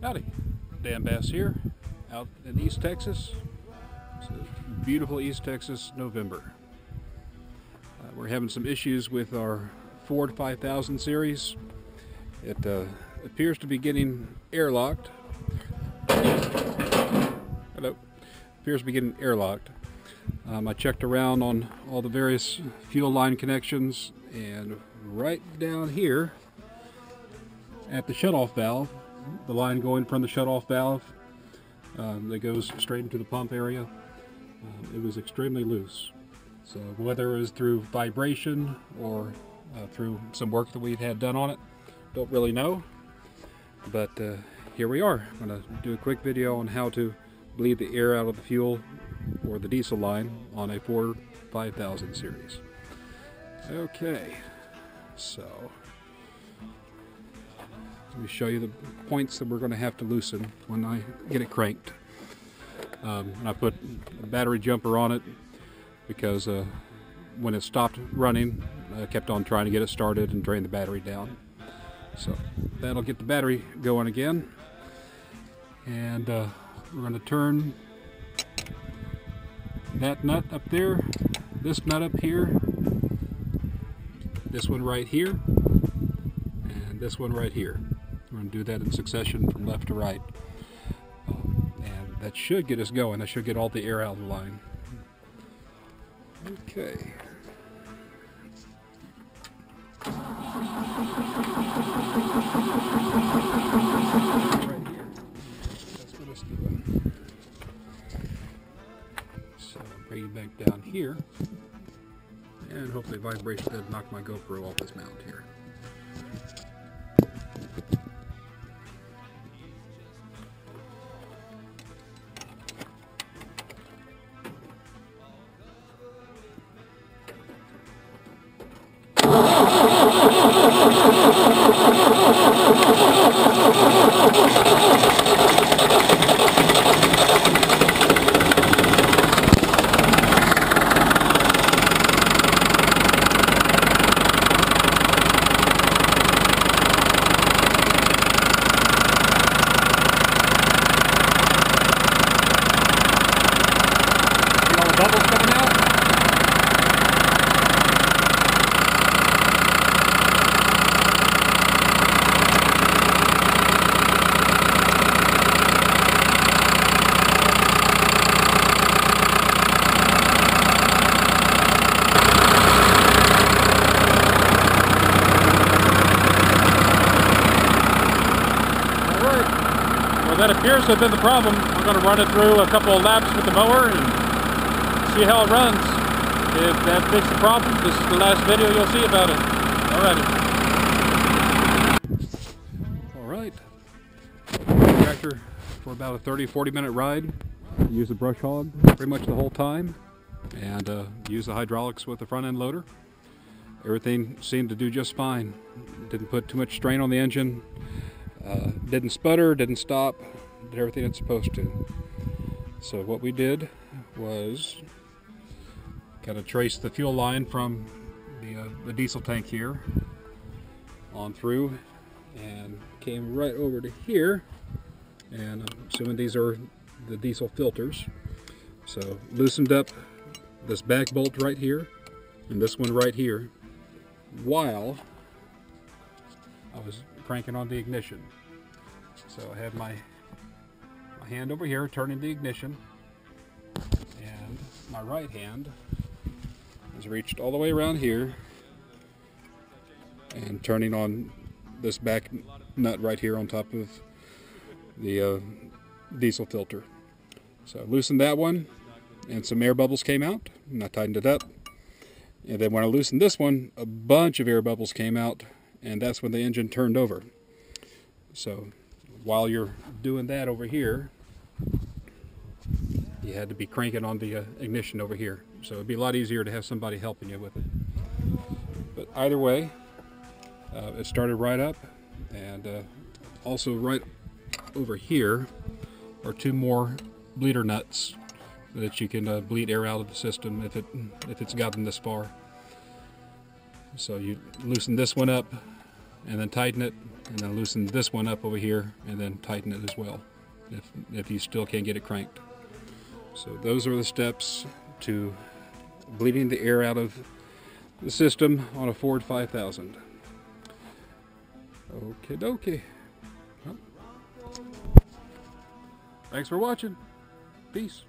Howdy, Dan Bass here, out in East Texas. Beautiful East Texas November. Uh, we're having some issues with our Ford 5000 series. It uh, appears to be getting airlocked. Hello. Appears to be getting airlocked. Um, I checked around on all the various fuel line connections and right down here at the shutoff valve the line going from the shutoff valve um, that goes straight into the pump area. Uh, it was extremely loose. So whether it was through vibration or uh, through some work that we've had done on it, don't really know. But uh, here we are. I'm going to do a quick video on how to bleed the air out of the fuel or the diesel line on a Ford 5000 series. Okay, so let me show you the points that we're going to have to loosen when I get it cranked. Um, I put a battery jumper on it because uh, when it stopped running, I kept on trying to get it started and drain the battery down. So that'll get the battery going again. And uh, we're going to turn that nut up there, this nut up here, this one right here, and this one right here. We're going to do that in succession from left to right. Um, and that should get us going. That should get all the air out of the line. Okay. So bring it back down here. And hopefully vibration doesn't knock my GoPro off this mount here. Bubbles coming out? Well, that appears to have been the problem. We're going to run it through a couple of laps with the mower see how it runs. If that fixes the problem, this is the last video you'll see about it. Alrighty. Alright. Tractor for about a 30-40 minute ride. Use the brush hog pretty much the whole time. And uh, use the hydraulics with the front end loader. Everything seemed to do just fine. Didn't put too much strain on the engine. Uh, didn't sputter, didn't stop, did everything it's supposed to. So what we did was kind of trace the fuel line from the, uh, the diesel tank here on through and came right over to here and I'm assuming these are the diesel filters. So loosened up this back bolt right here and this one right here while I was cranking on the ignition. So I had my, my hand over here turning the ignition and my right hand reached all the way around here and turning on this back nut right here on top of the uh, diesel filter. So I loosened that one and some air bubbles came out and I tightened it up. And then when I loosened this one, a bunch of air bubbles came out and that's when the engine turned over. So while you're doing that over here, you had to be cranking on the uh, ignition over here. So it'd be a lot easier to have somebody helping you with it. But either way, uh, it started right up and uh, also right over here are two more bleeder nuts that you can uh, bleed air out of the system if it if it's gotten this far. So you loosen this one up and then tighten it and then loosen this one up over here and then tighten it as well if, if you still can't get it cranked. So those are the steps to bleeding the air out of the system on a Ford 5000. Okay, dokie. Well, thanks for watching. Peace.